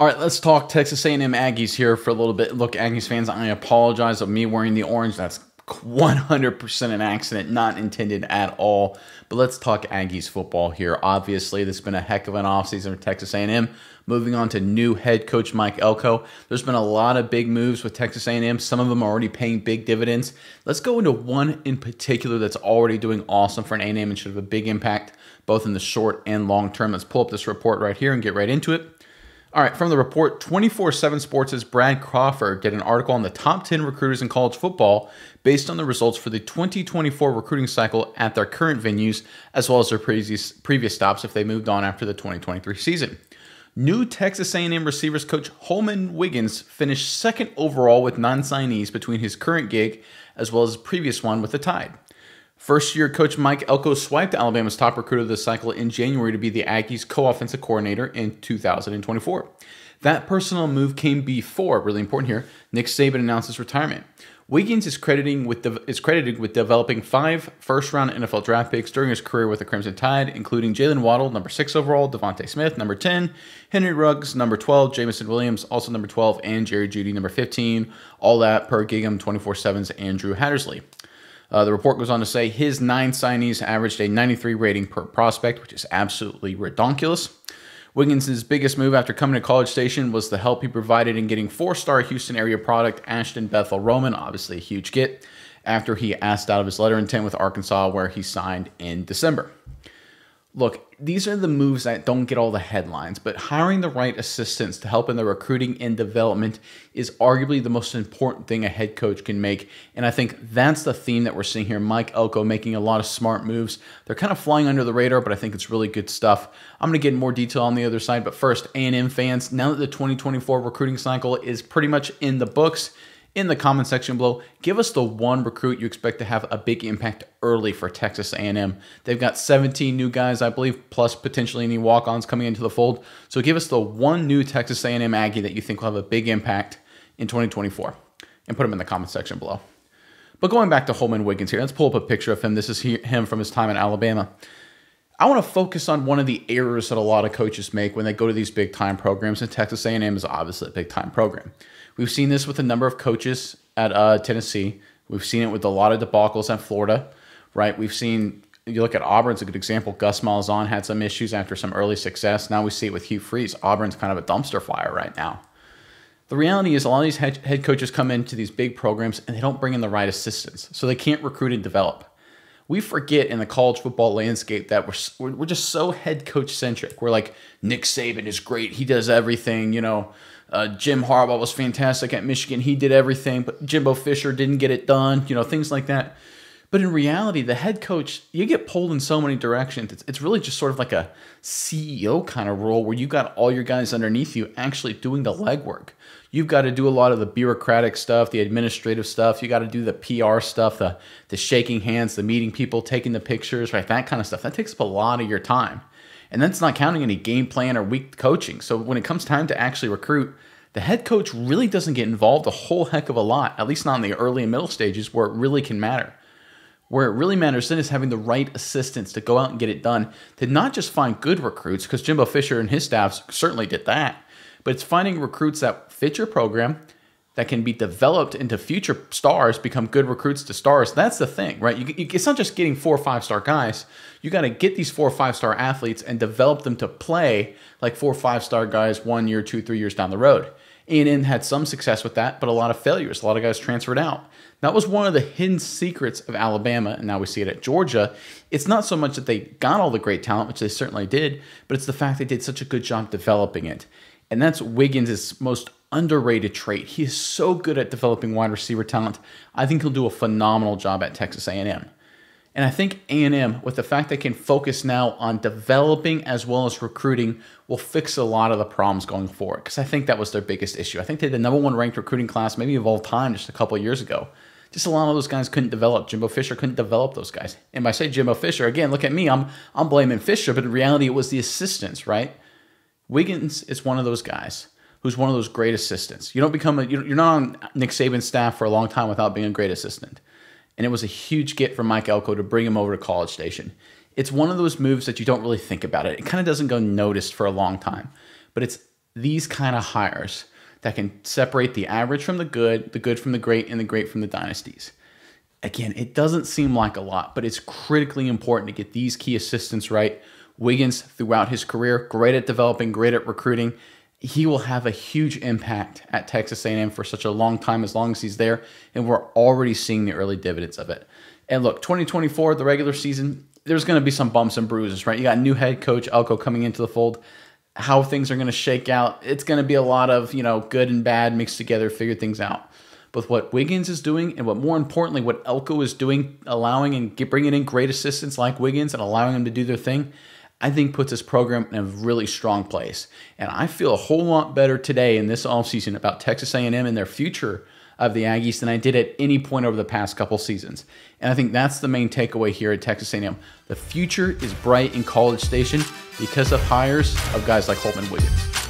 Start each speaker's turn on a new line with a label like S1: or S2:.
S1: All right, let's talk Texas A&M Aggies here for a little bit. Look, Aggies fans, I apologize of me wearing the orange. That's 100% an accident, not intended at all. But let's talk Aggies football here. Obviously, this has been a heck of an offseason for Texas A&M. Moving on to new head coach Mike Elko. There's been a lot of big moves with Texas A&M. Some of them are already paying big dividends. Let's go into one in particular that's already doing awesome for an A&M and should have a big impact both in the short and long term. Let's pull up this report right here and get right into it. All right, from the report, 24 7 Sports' Brad Crawford did an article on the top 10 recruiters in college football based on the results for the 2024 recruiting cycle at their current venues, as well as their previous, previous stops if they moved on after the 2023 season. New Texas A&M receivers coach Holmon Wiggins finished second overall with non-signees between his current gig as well as his previous one with the Tide. First year coach Mike Elko swiped Alabama's top recruit of the cycle in January to be the Aggies co offensive coordinator in 2024. That personal move came before, really important here, Nick Saban announced his retirement. Wiggins is crediting with is credited with developing five first round NFL draft picks during his career with the Crimson Tide, including Jaylen Waddle, number six overall, DeVonta Smith, number 10, Henry Ruggs, number 12, Jameson Williams, also number 12, and Jerry Jeudy, number 15. All that per Gig'em 24 7's Andrew Hattersley. Uh, the report goes on to say his nine signees averaged a 93 rating per prospect, which is absolutely redonkulous. Wiggins' biggest move after coming to College Station was the help he provided in getting four star Houston area product Ashton Bethel Roman, obviously a huge get, after he asked out of his letter intent with Arkansas, where he signed in December look, these are the moves that don't get all the headlines, but hiring the right assistants to help in the recruiting and development is arguably the most important thing a head coach can make. And I think that's the theme that we're seeing here. Mike Elko making a lot of smart moves. They're kind of flying under the radar, but I think it's really good stuff. I'm going to get more detail on the other side, but first, A&M fans, now that the 2024 recruiting cycle is pretty much in the books, in the comment section below. Give us the one recruit you expect to have a big impact early for Texas A&M. They've got 17 new guys, I believe, plus potentially any walk-ons coming into the fold. So give us the one new Texas A&M Aggie that you think will have a big impact in 2024, and put them in the comment section below. But going back to Holmon Wiggins here, let's pull up a picture of him. This is him from his time in Alabama. I want to focus on one of the errors that a lot of coaches make when they go to these big time programs, and Texas A&M is obviously a big time program. We've seen this with a number of coaches at uh, Tennessee. We've seen it with a lot of debacles at Florida, right? We've seen you look at Auburn's a good example. Gus Malzahn had some issues after some early success. Now we see it with Hugh Freeze. Auburn's kind of a dumpster fire right now. The reality is, a lot of these head, head coaches come into these big programs and they don't bring in the right assistants, so they can't recruit and develop. We forget in the college football landscape that we're we're just so head coach centric. We're like Nick Saban is great; he does everything. You know, uh, Jim Harbaugh was fantastic at Michigan. He did everything, but Jimbo Fisher didn't get it done, you know, things like that. But in reality, the head coach, you get pulled in so many directions. It's, it's really just sort of like a CEO kind of role where you got all your guys underneath you actually doing the legwork. You've got to do a lot of the bureaucratic stuff, the administrative stuff. You got to do the PR stuff, the, the shaking hands, the meeting people, taking the pictures, right? That kind of stuff. That takes up a lot of your time. And that's not counting any game plan or week coaching. So when it comes time to actually recruit, the head coach really doesn't get involved a whole heck of a lot, at least not in the early and middle stages where it really can matter. Where it really matters then is having the right assistants to go out and get it done, to not just find good recruits, because Jimbo Fisher and his staff certainly did that, but it's finding recruits that fit your program, that can be developed into future stars, become good recruits to stars. That's the thing, right? You, you, it's not just getting four or five star guys. You got to get these four or five star athletes and develop them to play like four or five star guys one year, two, three years down the road. A&M had some success with that, but a lot of failures. A lot of guys transferred out. That was one of the hidden secrets of Alabama, and now we see it at Georgia. It's not so much that they got all the great talent, which they certainly did, but it's the fact they did such a good job developing it. And that's Wiggins' most underrated trait. He is so good at developing wide receiver talent. I think he'll do a phenomenal job at Texas A&M. And I think A&M, with the fact they can focus now on developing as well as recruiting, will fix a lot of the problems going forward. Because I think that was their biggest issue. I think they had the number one ranked recruiting class, maybe of all time, just a couple years ago. Just a lot of those guys couldn't develop. Jimbo Fisher couldn't develop those guys. And by say Jimbo Fisher, again, look at me. I'm I'm blaming Fisher, but in reality, it was the assistants, right? Wiggins is one of those guys who's one of those great assistants. You don't become a you're not on Nick Saban's staff for a long time without being a great assistant. And it was a huge get for Mike Elko to bring him over to College Station. It's one of those moves that you don't really think about it. It kind of doesn't go noticed for a long time, but it's these kind of hires that can separate the average from the good, the good from the great, and the great from the dynasties. Again, it doesn't seem like a lot, but it's critically important to get these key assistants right. Wiggins, throughout his career, great at developing, great at recruiting. He will have a huge impact at Texas A&M for such a long time, as long as he's there, and we're already seeing the early dividends of it. And look, 2024, the regular season, there's going to be some bumps and bruises, right? You got new head coach Elko coming into the fold. How things are going to shake out, it's going to be a lot of you know good and bad mixed together, figure things out. But what Wiggins is doing, and what more importantly, what Elko is doing, allowing and bringing in great assistants like Wiggins and allowing them to do their thing, I think puts this program in a really strong place. And I feel a whole lot better today in this offseason about Texas A&M and their future of the Aggies than I did at any point over the past couple seasons. And I think that's the main takeaway here at Texas A&M. The future is bright in College Station because of hires of guys like Holmon Wiggins.